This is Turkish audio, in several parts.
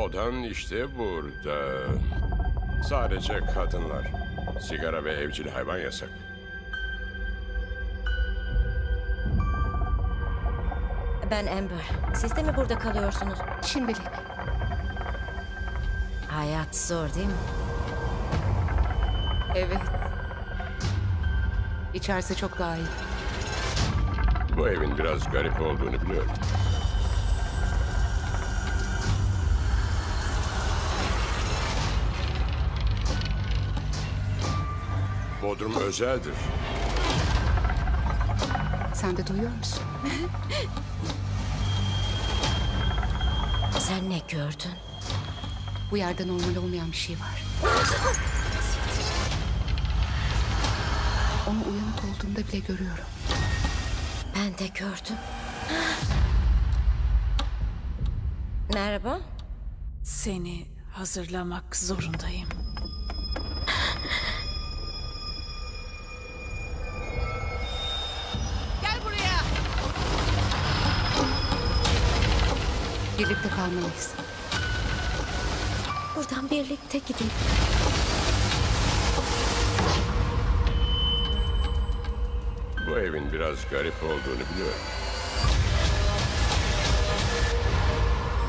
Odan işte burada. Sadece kadınlar. Sigara ve evcil hayvan yasak. Ben Amber. Siz de mi burada kalıyorsunuz? Şimdilik. Hayat zor değil mi? Evet. İçerisi çok daha iyi. Bu evin biraz garip olduğunu biliyorum. Bodrum özeldir. Sen de duyuyor musun? Sen ne gördün? Bu yerde normal olmayan bir şey var. Onu uyanık olduğumda bile görüyorum. Ben de gördüm. Merhaba. Seni hazırlamak zorundayım. Birlikte kalmalıyız. Buradan birlikte gidelim. Bu evin biraz garip olduğunu biliyorum.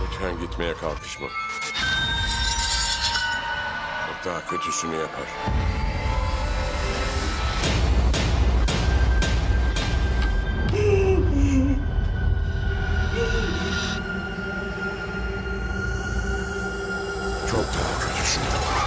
Lütfen gitmeye kalkışma. Çok daha kötüsünü yapar. Drop down traditional.